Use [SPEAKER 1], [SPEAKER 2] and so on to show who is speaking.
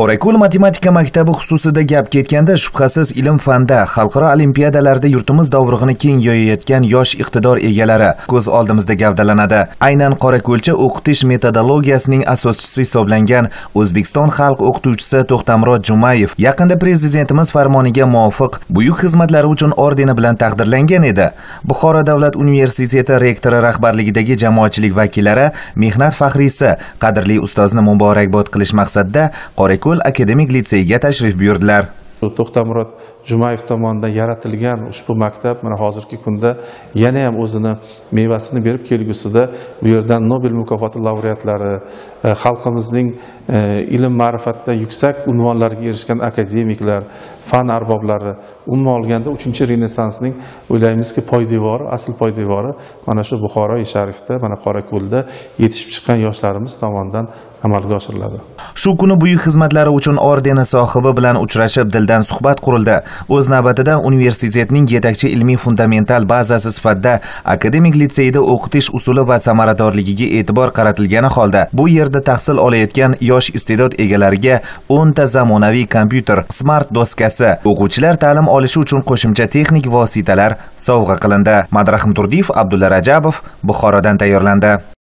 [SPEAKER 1] qorako'l matematika maktabi xususida gap ketganda shubhasiz ilm fanda xalqaro olimpiadalarda yurtimiz dovrug'ini keng yoyayotgan yosh iqtidor egalari ko'z oldimizda gavdalanadi. Aynan qorako'lcha o'qitish metodologiyasining asoschisi hisoblangan o'zbekiston xalq o'qituvchisi to'xtamurod jumayev yaqinda prezidentimiz farmoniga muvofiq buyuk xizmatlari uchun ordeni bilan taqdirlangan edi. Buxoro davlat universiteti rektori rahbarligidagi jamoatchilik vakillari mehnat faxriysi qadrli ustozni muborakbod qilish maqsadida qorako'l akademik litseyiga tashrif buyurdilar.
[SPEAKER 2] To'xtamurod jumayev tomonidan yaratilgan ushbu maktab mana hozirgi kunda yana ham o'zini mevasini berib kelgusida bu yerdan nobel mukofoti laureatlari e, xalqimizning e, ilm ma'rifatda yuksak unvonlarga erishgan akademiklar fan arboblari umuman olganda uchinchi renessansning o'ylaymizki poydevori asl poydevori mana shu buxoroi sharifda mana qorako'lda yetishib chiqqan yoshlarimiz tomonidan amalga oshiriladi.
[SPEAKER 1] Shu kuni buyuk xizmatlari uchun ordeni sohibi bilan uchrashib dildan suhbat qurildi. O'z navbatida universitetning yetakchi ilmiy fundamental bazasi sifatida akademik litseyda o'qitish usuli va samaradorligiga e'tibor qaratilgani holda bu yerda tahsil olayotgan yosh iste'dod egalariga 10 ta zamonaviy kompyuter smart doskasi o'quvchilar ta'lim olishi uchun qo'shimcha texnik vositalar sovg'a qilindi. Madrahim turdiyev abdulla rajabov buxorodan tayyorlandi.